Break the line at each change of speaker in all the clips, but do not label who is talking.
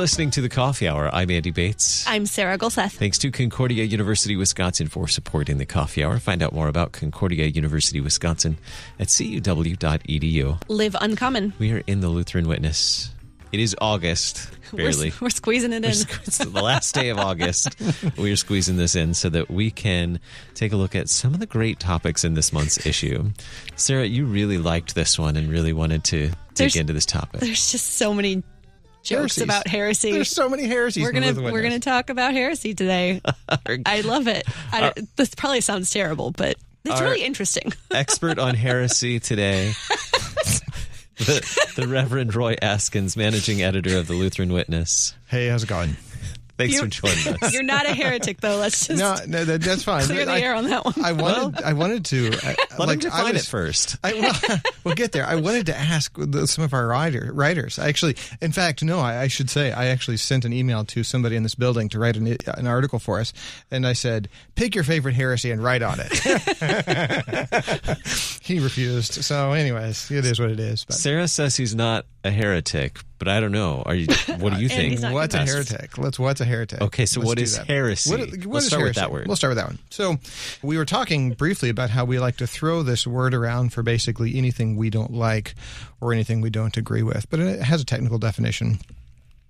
listening to the Coffee Hour. I'm Andy Bates.
I'm Sarah Gulseth.
Thanks to Concordia University Wisconsin for supporting the Coffee Hour. Find out more about Concordia University Wisconsin at cuw.edu.
Live uncommon.
We are in the Lutheran Witness. It is August, barely.
We're, we're squeezing it in.
It's the last day of August. We are squeezing this in so that we can take a look at some of the great topics in this month's issue. Sarah, you really liked this one and really wanted to dig
There's-
into this topic.
There's just so many jokes
Heresies.
about heresy.
There's so many heresies.
we're gonna we're gonna talk about heresy today. I love it. I uh, don't, this probably sounds terrible, but it's
Our-
really interesting.
expert on heresy today. the, the Reverend Roy Askins, managing editor of the Lutheran Witness.
Hey, how's it going?
Thanks
You-
for joining us.
You're not a heretic, though. Let's just
No, no, that, that's fine.
clear the
I,
air on that one.
I wanted, I wanted to. Uh, I,
Let
like,
him define
I was,
it first.
I, well, we'll get there. I wanted to ask some of our writer, writers. I actually, in fact, no, I, I should say, I actually sent an email to somebody in this building to write an, an article for us, and I said, "Pick your favorite heresy and write on it." he refused. So, anyways, it is what it is. But
Sarah says he's not a heretic, but I don't know. Are you? What do you think?
what's a heretic? Let's what's a heretic?
Okay, so
Let's
what
do
is
that.
heresy?
What,
Let's
what is
start with that word.
We'll start with that one. So, we were talking briefly about how we like to throw this word around for basically anything we don't like or anything we don't agree with, but it has a technical definition.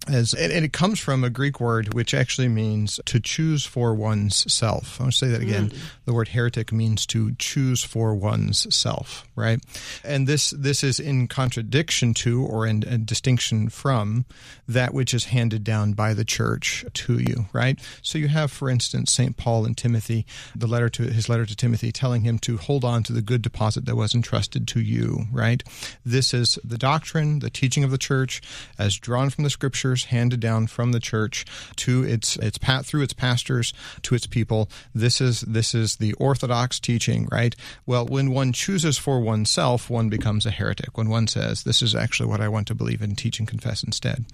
As, and and it comes from a Greek word which actually means to choose for one's self. I want to say that again. Hmm. The word heretic means to choose for one's self, right? And this this is in contradiction to or in, in distinction from that which is handed down by the church to you, right? So you have, for instance, Saint Paul and Timothy, the letter to his letter to Timothy, telling him to hold on to the good deposit that was entrusted to you, right? This is the doctrine, the teaching of the church, as drawn from the scriptures, handed down from the church to its its through its pastors to its people. This is this is the orthodox teaching, right? Well, when one chooses for oneself, one becomes a heretic. When one says, "This is actually what I want to believe and teach and confess instead,"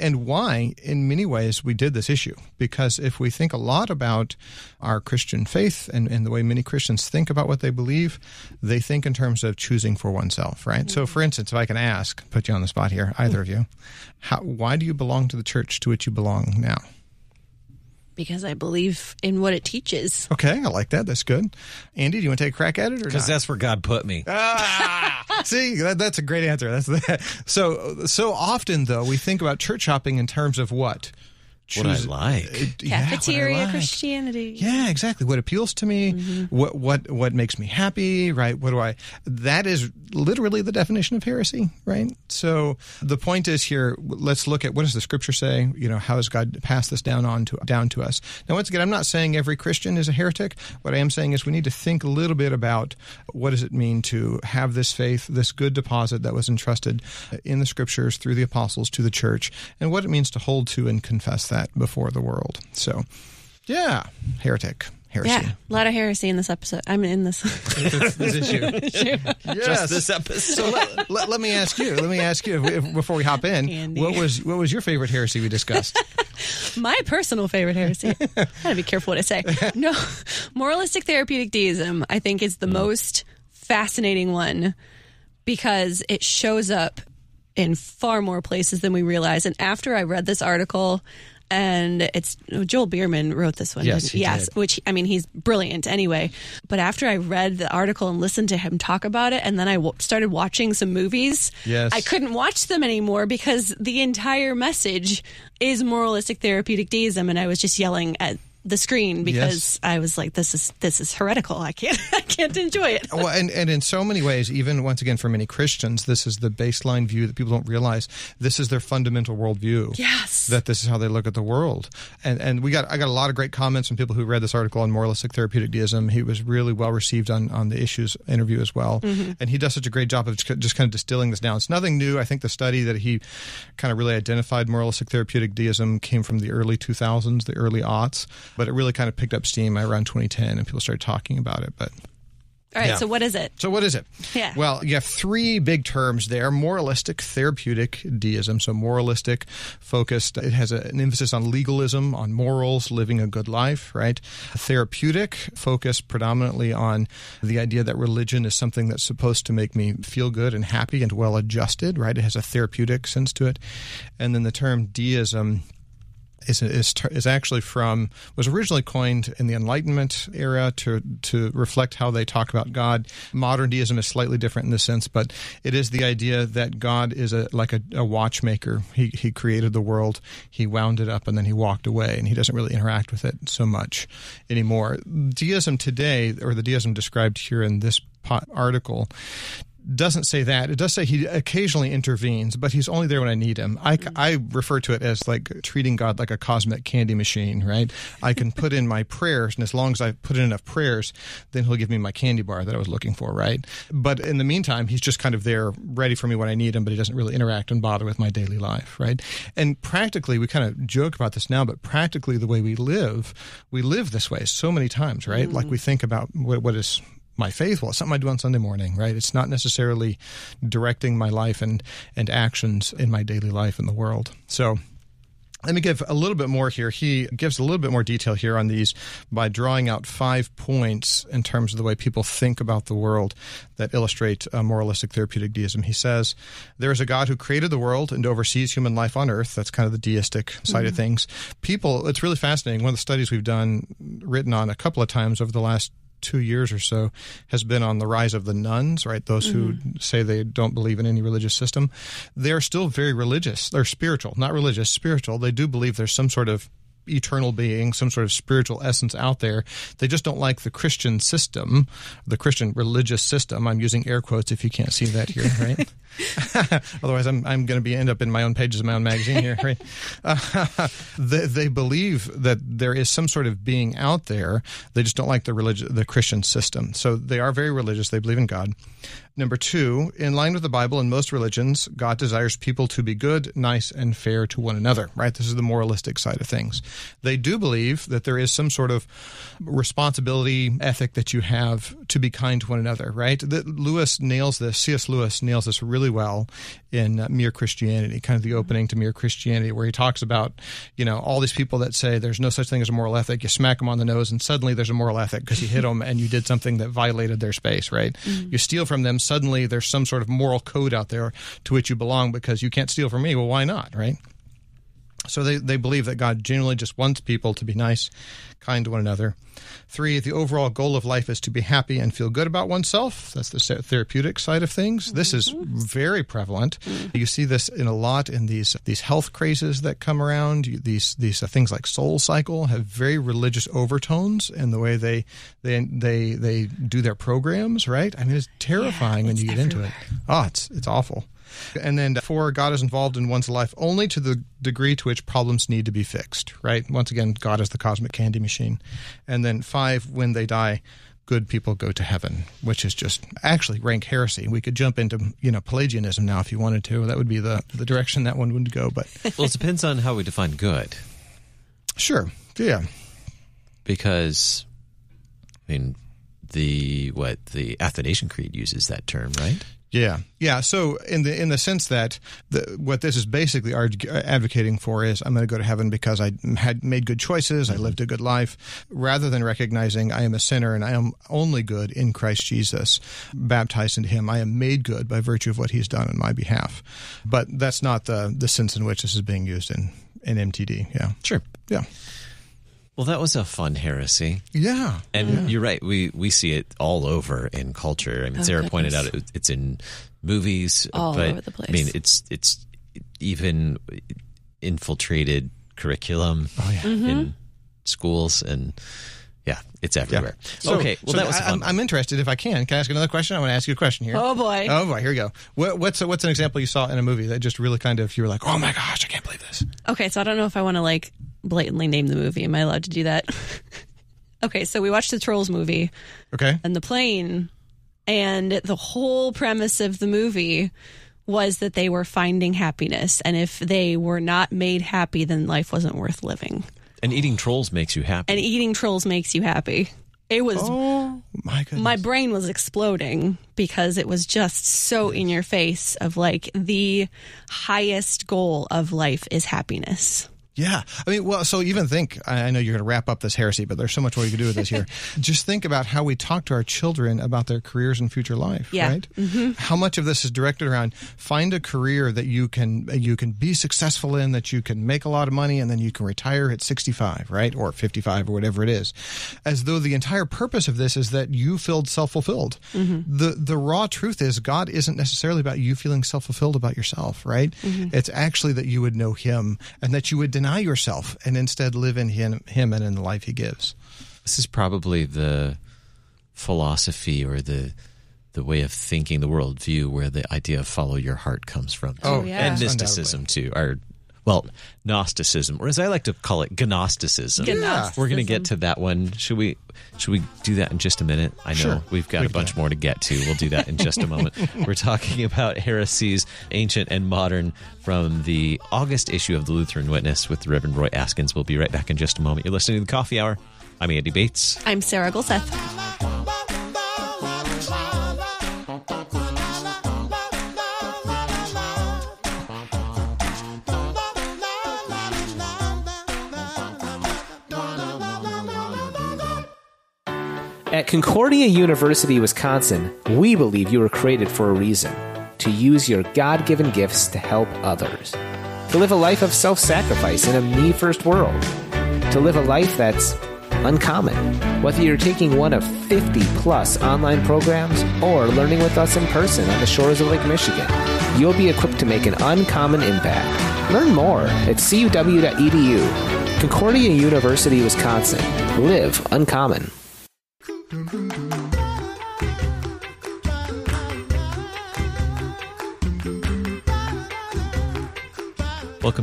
and why, in many ways, we did this issue because if we think a lot about our Christian faith and, and the way many Christians think about what they believe, they think in terms of choosing for oneself, right? So, mm-hmm. for instance, if I can ask, put you on the spot here, either of you, how, why do you belong to the church to which you belong now?
because I believe in what it teaches.
Okay, I like that. That's good. Andy, do you want to take a crack at it
Because that's where God put me.
Ah, see, that, that's a great answer. That's the, so so often though we think about church shopping in terms of what
What I like.
It- yeah, what I
Cafeteria
like.
Christianity.
Yeah, exactly. What appeals to me, mm-hmm. what what what makes me happy, right? What do I? That is literally the definition of heresy, right? So the point is here. Let's look at what does the Scripture say. You know, how has God passed this down on to down to us? Now, once again, I'm not saying every Christian is a heretic. What I am saying is we need to think a little bit about what does it mean to have this faith, this good deposit that was entrusted in the Scriptures through the apostles to the church, and what it means to hold to and confess that before the world. So. Yeah, heretic. Heresy.
Yeah, a lot of heresy in this episode. I'm in this.
this, this issue.
Just
Yes.
this episode.
So let, let, let me ask you. Let me ask you if, before we hop in.
Andy.
What was what was your favorite heresy we discussed?
My personal favorite heresy. I Gotta be careful what I say. No, moralistic therapeutic deism. I think is the mm. most fascinating one because it shows up in far more places than we realize. And after I read this article, and it's Joel Biermann wrote this one.
Yes, he
yes,
did.
which I mean he's brilliant anyway. But after I read the article and listened to him talk about it, and then I w- started watching some movies,
Yes.
I couldn't watch them anymore because the entire message is moralistic therapeutic deism, and I was just yelling at the screen because I was like, "This is this is heretical. I can't I can't enjoy it."
well, and, and in so many ways, even once again, for many Christians, this is the baseline view that people don't realize. This is their fundamental worldview.
Yes.
That this is how they look at the world. And and we got I got a lot of great comments from people who read this article on moralistic therapeutic deism. He was really well received on, on the issues interview as well. Mm-hmm. And he does such a great job of just just kind of distilling this down. It's nothing new. I think the study that he kind of really identified moralistic therapeutic deism came from the early 2000s, the early aughts, but it really kind of picked up steam around 2010 and people started talking about it. But
All right,
Yeah.
so what is it?
So what is it?
Yeah.
Well, you have three big terms there: moralistic, therapeutic, deism. So moralistic, focused. It has a, an emphasis on legalism, on morals, living a good life. Right. Therapeutic, focused predominantly on the idea that religion is something that's supposed to make me feel good and happy and well adjusted. Right. It has a therapeutic sense to it. And then the term deism is, is is actually from was originally coined in the Enlightenment era to to reflect how they talk about God. Modern deism is slightly different in this sense, but it is the idea that God is a like a, a watchmaker. He he created the world, he wound it up, and then he walked away, and he doesn't really interact with it so much anymore. Deism today, or the deism described here in this article, doesn't say that. It does say he occasionally intervenes, but he's only there when I need him. I, I refer to it as like treating God like a cosmic candy machine, right? I can put in my prayers, and as long as I put in enough prayers, then he'll give me my candy bar that I was looking for, right? But in the meantime, he's just kind of there ready for me when I need him, but he doesn't really interact and bother with my daily life, right? And practically, we kind of joke about this now, but practically the way we live, we live this way so many times, right? Like mm-hmm. we think about what, what is my faith. Well, it's something I do on Sunday morning, right? It's not necessarily directing my life and, and actions in my daily life in the world. So let me give a little bit more here. He gives a little bit more detail here on these by drawing out five points in terms of the way people think about the world that illustrate moralistic therapeutic deism. He says, There is a God who created the world and oversees human life on earth. That's kind of the deistic side of mm-hmm. things. People, it's really fascinating. One of the studies we've done, written on a couple of times over the last two years or so has been on the rise of the nones, right? Those who mm-hmm. say they don't believe in any religious system. They're still very religious. They're spiritual, not religious, spiritual. They do believe there's some sort of eternal being, some sort of spiritual essence out there. They just don't like the Christian system, the Christian religious system. I'm using air quotes if you can't see that here, right? Otherwise, I'm, I'm going to be end up in my own pages of my own magazine here, right? Uh, they, they believe that there is some sort of being out there. They just don't like the religious, the Christian system. So they are very religious. They believe in God. Number two, in line with the Bible and most religions, God desires people to be good, nice, and fair to one another, right? This is the moralistic side of things. They do believe that there is some sort of responsibility ethic that you have to be kind to one another, right? That Lewis nails this, C.S. Lewis nails this really well in uh, Mere Christianity, kind of the opening to Mere Christianity, where he talks about, you know, all these people that say there's no such thing as a moral ethic. You smack them on the nose, and suddenly there's a moral ethic because you hit them and you did something that violated their space, right? You steal from them, suddenly there's some sort of moral code out there to which you belong because you can't steal from me. Well, why not, right? So they, they believe that God genuinely just wants people to be nice, kind to one another. Three, the overall goal of life is to be happy and feel good about oneself. That's the therapeutic side of things. This is very prevalent. You see this in a lot in these these health crazes that come around. You- These these uh, things like Soul Cycle have very religious overtones in the way they they they they do their programs. Right? I mean, it's terrifying when
it's
you get into it. Oh, it's it's awful. And then four, God is involved in one's life only to the degree to which problems need to be fixed, right? Once again, God is the cosmic candy machine. And then five, when they die, good people go to heaven, which is just actually rank heresy. We could jump into, you know, Pelagianism now if you wanted to. That would be the, the direction that one would go. But
Well, it depends on how we define good,
sure. Yeah.
because I mean, the what the Athanasian Creed uses that term, right?
Yeah, yeah. So in the in the sense that the, what this is basically arg- advocating for is I'm going to go to heaven because I had made good choices, I mm-hmm. lived a good life, rather than recognizing I am a sinner and I am only good in Christ Jesus, baptized into Him. I am made good by virtue of what He's done on my behalf. But that's not the the sense in which this is being used in in MTD. Yeah,
Sure.
yeah,
Well, that was a fun heresy.
yeah.
And you're right. We we see it all over in culture. I mean,
Oh,
Sarah pointed out it, it's in movies,
All
but
over the place.
I mean, it's it's even infiltrated curriculum
Oh yeah. Mm-hmm.
in schools, and yeah, it's everywhere.
So-
okay, well,
so
that was fun.
I'm, I'm interested. If I can, can I ask another question? I want to ask you a question here.
Oh, boy.
Oh boy, here we go. What, what's what's an example you saw in a movie that just really kind of you were like, oh my gosh, I can't believe this.
Okay, so I don't know if I want to like blatantly name the movie. Am I allowed to do that? okay, so we watched the Trolls movie
Okay.
and the plane, and the whole premise of the movie was that they were finding happiness, and if they were not made happy, then life wasn't worth living.
and eating trolls makes you happy.
And eating trolls makes you happy. It was
Oh my goodness.
my brain was exploding because it was just so in your face of like the highest goal of life is happiness.
Yeah. I mean, well, so even think, I know you're going to wrap up this heresy, but there's so much more you can do with this here. Just think about how we talk to our children about their careers and future life,
Yeah.
right? Mm-hmm. How much of this is directed around find a career that you can you can be successful in, that you can make a lot of money, and then you can retire at 65, right? Or 55 or whatever it is. As though the entire purpose of this is that you feel self-fulfilled. The the raw truth is God isn't necessarily about you feeling self-fulfilled about yourself, right? It's actually that you would know him and that you would deny yourself and instead live in him, him and in the life he gives.
This is probably the philosophy or the the way of thinking, the worldview where the idea of follow your heart comes from.
Oh, oh yeah.
and mysticism too, or well, Gnosticism, or as I like to call it, Gnosticism.
Gnosticism.
We're going to get to that one. Should we? Should we do that in just a minute? I know
Sure.
we've got
We
a bunch more to get to. We'll do that in just a moment. We're talking about heresies, ancient and modern, from the August issue of the Lutheran Witness with the Reverend Roy Askins. We'll be right back in just a moment. You're listening to the Coffee Hour. I'm Andy Bates.
I'm Sarah Gulseth.
Concordia University, Wisconsin, we believe you were created for a reason to use your God given gifts to help others, to live a life of self sacrifice in a me first world, to live a life that's uncommon. Whether you're taking one of 50 plus online programs or learning with us in person on the shores of Lake Michigan, you'll be equipped to make an uncommon impact. Learn more at cuw.edu. Concordia University, Wisconsin. Live uncommon.
Welcome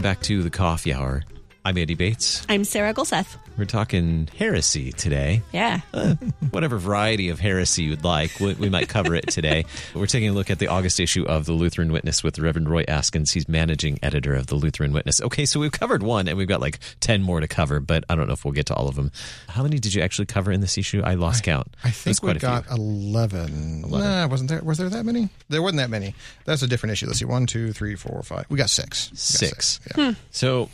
back to the Coffee Hour. I'm Andy Bates.
I'm Sarah Gulseth.
We're talking heresy today.
Yeah.
Uh, whatever variety of heresy you'd like, we, we might cover it today. We're taking a look at the August issue of the Lutheran Witness with Reverend Roy Askins. He's managing editor of the Lutheran Witness. Okay, so we've covered one, and we've got like 10 more to cover, but I don't know if we'll get to all of them. How many did you actually cover in this issue? I lost count.
I think we
quite a few.
got 11. Nah, wasn't there? Was there that many? There wasn't that many. That's a different issue. Let's see. One, two, three, four, five. We got six. We got
Six.
Yeah. Hmm.
So,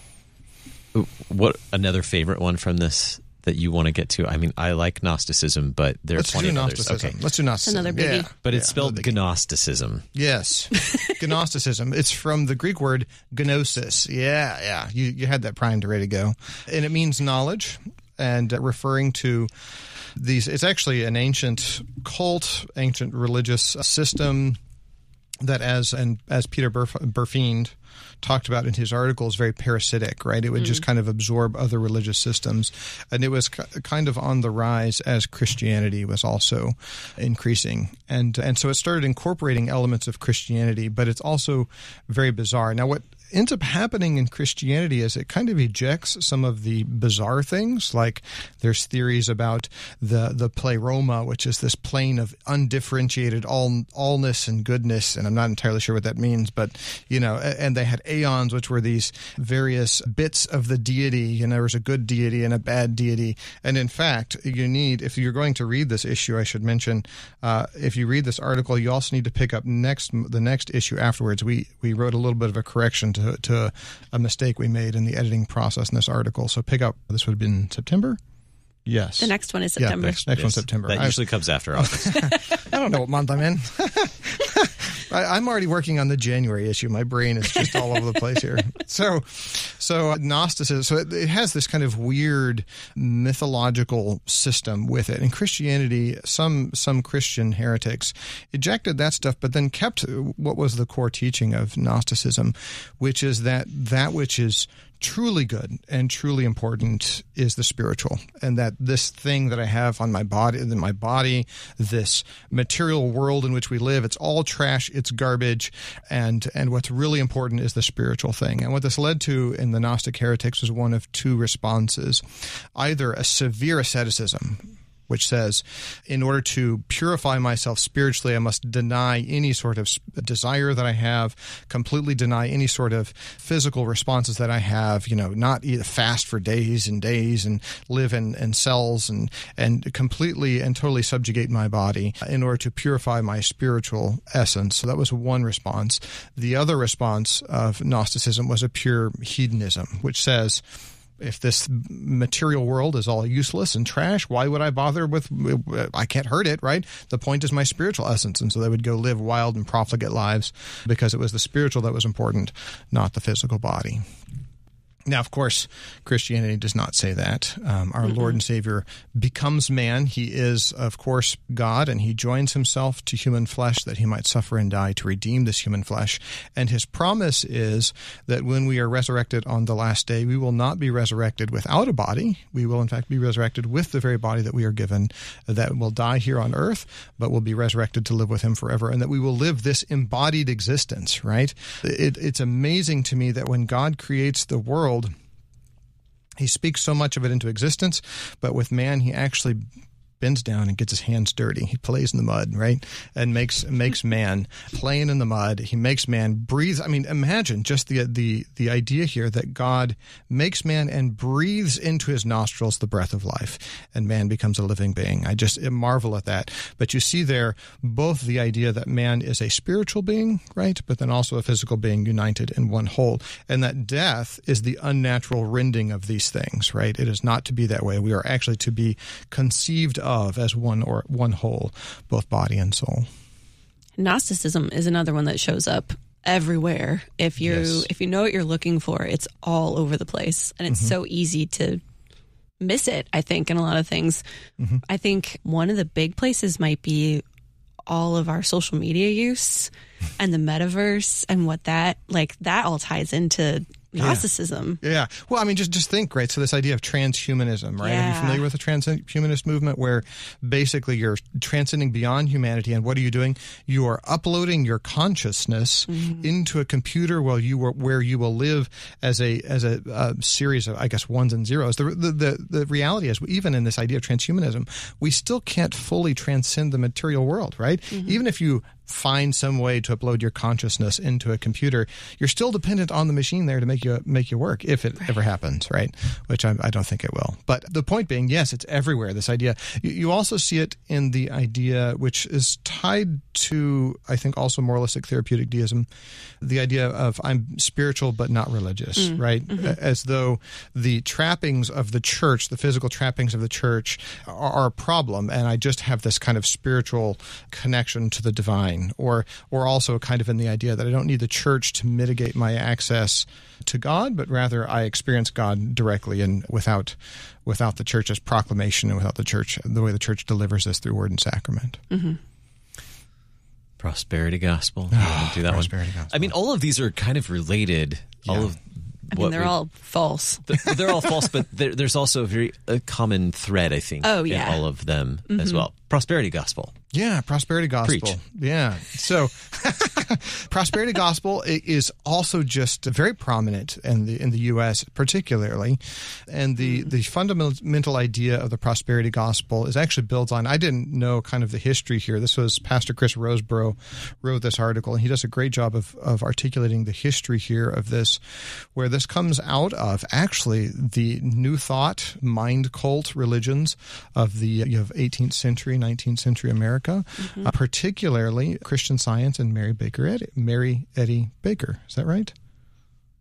what another favorite one from this that you want to get to? I mean, I like Gnosticism, but there are
Let's
plenty
do
of others.
Gnosticism.
Okay.
Let's do Gnosticism.
Another biggie.
Yeah.
But it's
Yeah,
spelled. Gnosticism.
Yes. Gnosticism. It's from the Greek word gnosis. Yeah, yeah. You, you had that primed ready to go. And it means knowledge and uh, referring to these. It's actually an ancient cult, ancient religious system that, as and as Peter Burf- Burfeind talked about in his article, is very parasitic, right? It would just mm-hmm. kind of absorb other religious systems. And it was ki- kind of on the rise as Christianity was also increasing. And, and so it started incorporating elements of Christianity, but it's also very bizarre. Now, what ends up happening in Christianity is it kind of ejects some of the bizarre things. Like there's theories about the the pleroma, which is this plane of undifferentiated all allness and goodness, and I'm not entirely sure what that means, but you know, and they had aeons, which were these various bits of the deity, and there was a good deity and a bad deity. And in fact, you need if you're going to read this issue, I should mention, uh, if you read this article, you also need to pick up next the next issue afterwards. We we wrote a little bit of a correction to to a mistake we made in the editing process in this article. So pick up. This would have been September. Yes.
The next one is
Yeah,
September.
next, next one's
Yes.
September.
That
I-
usually comes after August.
I don't know what month I'm in. I, I'm already working on the January issue. My brain is just all over the place here. So, so uh, Gnosticism. So it, it has this kind of weird mythological system with it. In Christianity, some some Christian heretics ejected that stuff, but then kept what was the core teaching of Gnosticism, which is that that which is truly good and truly important is the spiritual and that this thing that i have on my body in my body this material world in which we live it's all trash it's garbage and and what's really important is the spiritual thing. And what this led to in the gnostic heretics was one of two responses. Either a severe asceticism which says, in order to purify myself spiritually, I must deny any sort of desire that I have, completely deny any sort of physical responses that I have, you know, not eat, fast for days and days and live in, in cells and, and completely and totally subjugate my body in order to purify my spiritual essence. So that was one response. The other response of Gnosticism was a pure hedonism, which says, if this material world is all useless and trash, why would I bother with? I can't hurt it, right? The point is my spiritual essence, and so they would go live wild and profligate lives because it was the spiritual that was important, not the physical body. Now, of course, Christianity does not say that. Um, our mm-hmm. Lord and Savior becomes man. He is, of course, God, and he joins himself to human flesh that he might suffer and die to redeem this human flesh. And his promise is that when we are resurrected on the last day, we will not be resurrected without a body. We will, in fact, be resurrected with the very body that we are given, that will die here on earth, but will be resurrected to live with him forever, and that we will live this embodied existence, right? It, it's amazing to me that when God creates the world, world, he speaks so much of it into existence, but with man, he actually bends down and gets his hands dirty. He plays in the mud, right? And makes makes man playing in the mud. He makes man breathe. I mean, imagine just the the the idea here that God makes man and breathes into his nostrils the breath of life, and man becomes a living being. I just marvel at that. But you see there both the idea that man is a spiritual being, right? But then also a physical being united in one whole, and that death is the unnatural rending of these things, right? It is not to be that way. We are actually to be conceived of of as one or one whole, both body and soul.
Gnosticism is another one that shows up everywhere. If you yes. if you know what you're looking for, it's all over the place, and it's mm-hmm. so easy to miss it. I think in a lot of things. Mm-hmm. I think one of the big places might be all of our social media use and the metaverse and what that like that all ties into Gnosticism.
Yeah. yeah. Well, I mean, just just think, right? So this idea of transhumanism, right? Yeah. Are you familiar with the transhumanist movement, where basically you're transcending beyond humanity, and what are you doing? You are uploading your consciousness mm-hmm. into a computer while you were, where you will live as a as a, a series of, I guess, ones and zeros. The, the, the the reality is, even in this idea of transhumanism, we still can't fully transcend the material world, right? Mm-hmm. Even if you find some way to upload your consciousness into a computer, you're still dependent on the machine there to make you make you work if it right. ever happens, right? Which I, I, don't think it will. But the point being, yes, it's everywhere. This idea. You, you also see it in the idea, which is tied to, I think, also moralistic therapeutic deism, the idea of I'm spiritual but not religious, mm. right? Mm-hmm. As though the trappings of the church, the physical trappings of the church, are, are a problem, and I just have this kind of spiritual connection to the divine or or also kind of in the idea that I don't need the church to mitigate my access to God, but rather I experience God directly and without without the church's proclamation and without the church the way the church delivers us through word and sacrament.
Mm-hmm.
Prosperity gospel. Oh, do that prosperity one. Gospel. I mean, all of these are kind of related. Yeah. All of
I mean, they're we, all false.
They're all false, but there's also a very a common thread, I think.
Oh yeah,
all of them mm-hmm. as well. Prosperity gospel.
Yeah, prosperity gospel.
Preach.
Yeah. So, prosperity gospel is also just very prominent in the in the U.S. particularly, and the mm-hmm. the fundamental idea of the prosperity gospel is actually built on. I didn't know kind of the history here. This was Pastor Chris Rosebrough wrote this article, and he does a great job of of articulating the history here of this, where this comes out of actually the New Thought mind cult religions of the you have 18th century, 19th century America America, mm-hmm. uh, particularly Christian Science and Mary Baker Eddy, Mary Eddy Baker. Is that right?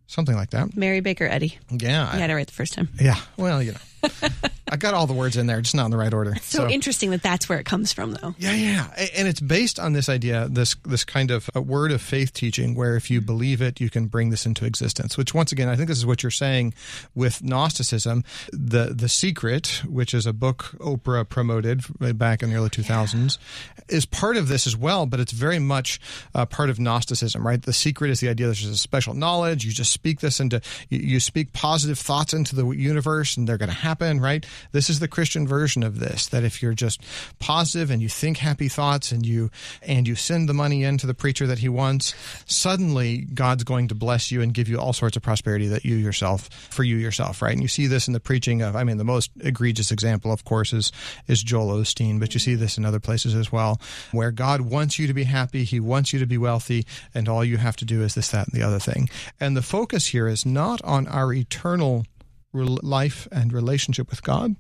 Something like that.
Mary Baker Eddy.
Yeah.
I had it right the first time.
Yeah. Well, you know. I got all the words in there, just not in the right order.
It's so, so, interesting that that's where it comes from, though.
Yeah, yeah, and it's based on this idea, this this kind of a word of faith teaching, where if you believe it, you can bring this into existence. Which, once again, I think this is what you're saying with Gnosticism. The the Secret, which is a book Oprah promoted back in the early 2000s, yeah. is part of this as well, but it's very much uh, part of Gnosticism, right? The Secret is the idea that there's a special knowledge. You just speak this into, you, you speak positive thoughts into the universe, and they're going to happen happen, right? This is the Christian version of this. That if you're just positive and you think happy thoughts and you and you send the money in to the preacher that he wants, suddenly God's going to bless you and give you all sorts of prosperity that you yourself for you yourself, right? And you see this in the preaching of. I mean, the most egregious example, of course, is is Joel Osteen, but you see this in other places as well, where God wants you to be happy, He wants you to be wealthy, and all you have to do is this, that, and the other thing. And the focus here is not on our eternal life and relationship with God,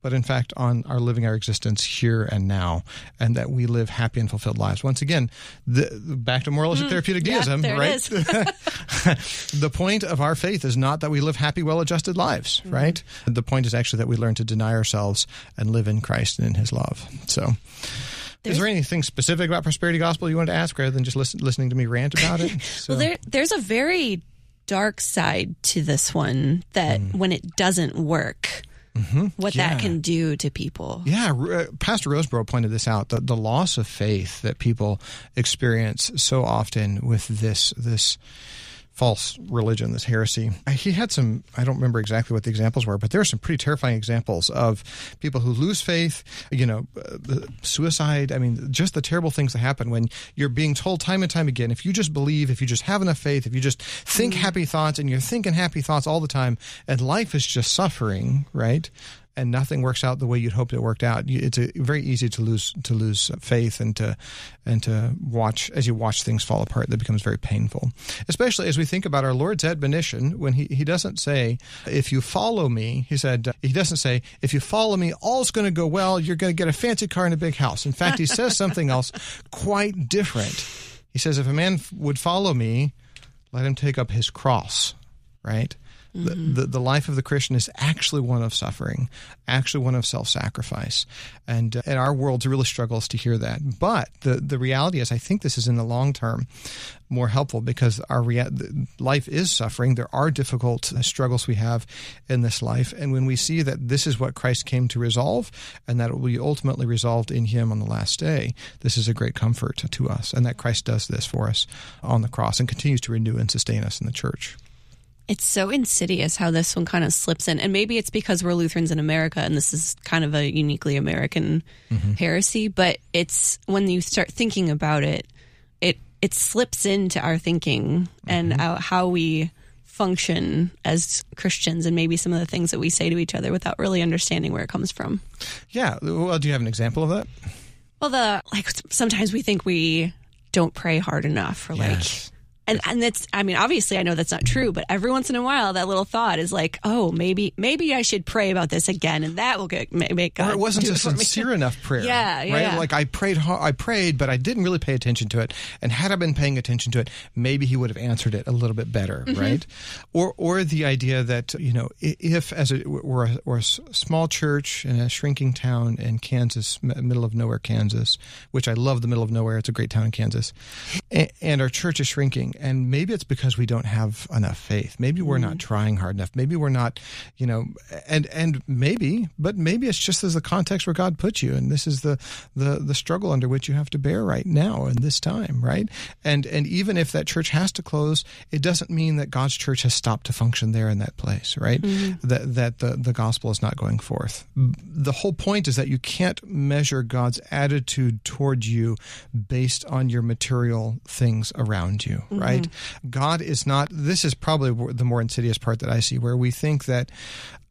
but in fact on our living our existence here and now, and that we live happy and fulfilled lives. Once again, the, back to moralistic mm, therapeutic
yeah,
deism, right? the point of our faith is not that we live happy, well-adjusted lives, mm-hmm. right? The point is actually that we learn to deny ourselves and live in Christ and in His love. So. There's, is there anything specific about prosperity gospel you wanted to ask rather than just listen, listening to me rant about it?
So. well, there, there's a very dark side to this one that mm. when it doesn't work, mm-hmm. what yeah. that can do to people.
Yeah, uh, Pastor Rosebrough pointed this out the, the loss of faith that people experience so often with this this false religion, this heresy. He had some, I don't remember exactly what the examples were, but there are some pretty terrifying examples of people who lose faith, you know, uh, suicide. I mean, just the terrible things that happen when you're being told time and time again if you just believe, if you just have enough faith, if you just think mm-hmm. happy thoughts and you're thinking happy thoughts all the time, and life is just suffering, right? And nothing works out the way you'd hoped it worked out, it's a, very easy to lose to lose faith and to and to watch as you watch things fall apart. That becomes very painful, especially as we think about our Lord's admonition when he he doesn't say if you follow me. He said uh, he doesn't say if you follow me, all's going to go well. You're going to get a fancy car and a big house. In fact, he says something else quite different. He says if a man would follow me, let him take up his cross. Right Mm-hmm. The, the, life of the Christian is actually one of suffering, actually one of self sacrifice. And, uh, and our world really struggles to hear that. But the, the reality is, I think this is in the long term more helpful because our rea- life is suffering. There are difficult struggles we have in this life. And when we see that this is what Christ came to resolve and that it will be ultimately resolved in Him on the last day, this is a great comfort to us. And that Christ does this for us on the cross and continues to renew and sustain us in the church.
It's so insidious how this one kind of slips in. And maybe it's because we're Lutherans in America and this is kind of a uniquely American mm-hmm. heresy, but it's when you start thinking about it, it it slips into our thinking mm-hmm. and how, how we function as Christians and maybe some of the things that we say to each other without really understanding where it comes from.
Yeah. Well, do you have an example of that?
Well, the like sometimes we think we don't pray hard enough or yes. like and and that's I mean obviously I know that's not true, but every once in a while that little thought is like, oh maybe maybe I should pray about this again, and that will get make God.
Or it wasn't a sincere enough prayer.
Yeah, yeah,
right.
Yeah.
Like I prayed, I prayed, but I didn't really pay attention to it. And had I been paying attention to it, maybe He would have answered it a little bit better, mm-hmm. right? Or or the idea that you know if as a, we're a, we're a small church in a shrinking town in Kansas, middle of nowhere, Kansas, which I love the middle of nowhere. It's a great town in Kansas, and, and our church is shrinking and maybe it's because we don't have enough faith. Maybe we're mm-hmm. not trying hard enough. Maybe we're not, you know, and and maybe, but maybe it's just as the context where God puts you, and this is the the the struggle under which you have to bear right now in this time, right? And and even if that church has to close, it doesn't mean that God's church has stopped to function there in that place, right? Mm-hmm. That that the the gospel is not going forth. The whole point is that you can't measure God's attitude toward you based on your material things around you. Right? God is not, this is probably the more insidious part that I see, where we think that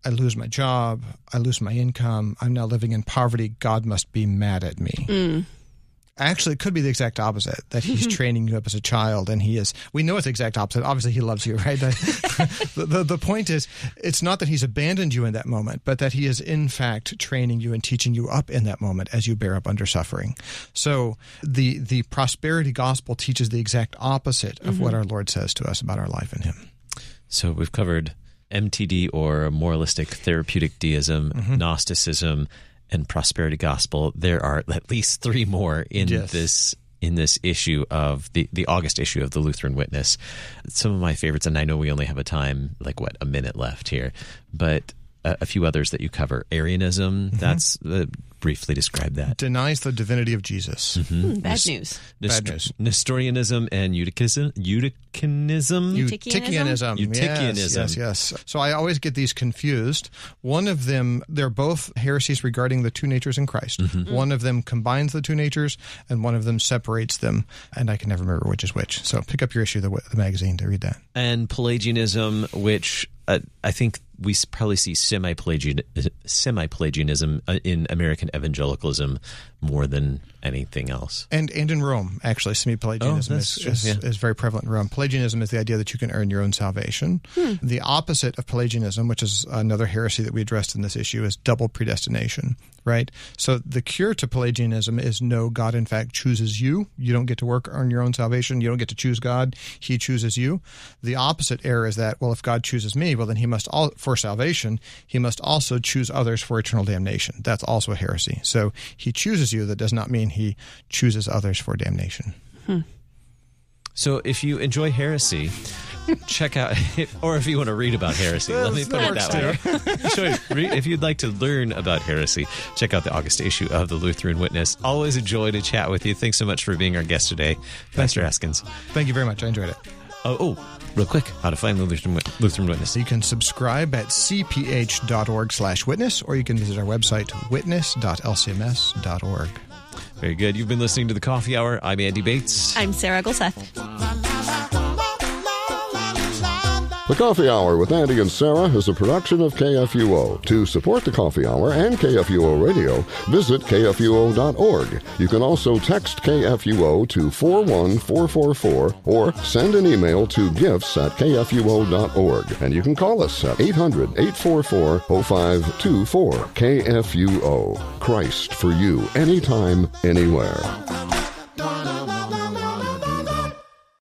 I lose my job, I lose my income, I'm now living in poverty, God must be mad at me. Mm. Actually, it could be the exact opposite that he's training you up as a child, and he is. We know it's the exact opposite. Obviously, he loves you, right? the, the, the point is, it's not that he's abandoned you in that moment, but that he is, in fact, training you and teaching you up in that moment as you bear up under suffering. So, the, the prosperity gospel teaches the exact opposite of mm-hmm. what our Lord says to us about our life in him.
So, we've covered MTD or moralistic therapeutic deism, mm-hmm. Gnosticism and prosperity gospel. There are at least three more in yes. this in this issue of the the August issue of the Lutheran Witness. Some of my favorites, and I know we only have a time like what a minute left here, but a, a few others that you cover. Arianism, mm-hmm. that's the briefly describe that?
Denies the divinity of Jesus.
Hmm, bad news.
Bad news.
Nestorianism and Eutychism. Eutychianism.
Eutychianism?
Eutychianism.
Eutychianism.
Yes, yes, yes. So I always get these confused. One of them, they're both heresies regarding the two natures in Christ.
Mm-hmm.
One of them combines the two natures, and one of them separates them. And I can never remember which is which. So pick up your issue of the, the magazine to read that.
and Pelagianism, which uh, I think we probably see semi Pelagianism uh, in American evangelicalism more than anything else.
And and in Rome, actually, semi-Pelagianism
Oh,
is, is,
yeah.
is very prevalent in Rome. Pelagianism is the idea that you can earn your own salvation. The opposite of Pelagianism, which is another heresy that we addressed in this issue, is double predestination. Right. So the cure to Pelagianism is no, God in fact chooses you. You don't get to work earn your own salvation. You don't get to choose God. He chooses you. The opposite error is that well, if God chooses me, well then He must all for salvation. He must also choose others for eternal damnation. That's also a heresy. So He chooses you. That does not mean He chooses others for damnation.
So if you enjoy heresy, check out, or if you want to read about heresy, let me put it
That
that way. Sure, if you'd like to learn about heresy, check out the August issue of the Lutheran Witness. Always a joy to chat with you. Thanks so much for being our guest today, Pastor Askins.
Thank you very much. I enjoyed it.
Oh, oh, real quick, how to find the Lutheran, Wit- Lutheran Witness.
You can subscribe at cph.org slash witness, or you can visit our website, witness.lcms.org.
Very good. You've been listening to the Coffee Hour. I'm Andy Bates.
I'm Sarah Gulseth.
The Coffee Hour with Andy and Sarah is a production of KFUO. To support the Coffee Hour and KFUO Radio, visit KFUO.org. You can also text KFUO to 41444 or send an email to gifts at KFUO.org. And you can call us at 800 844 0524. KFUO. Christ for you, anytime, anywhere.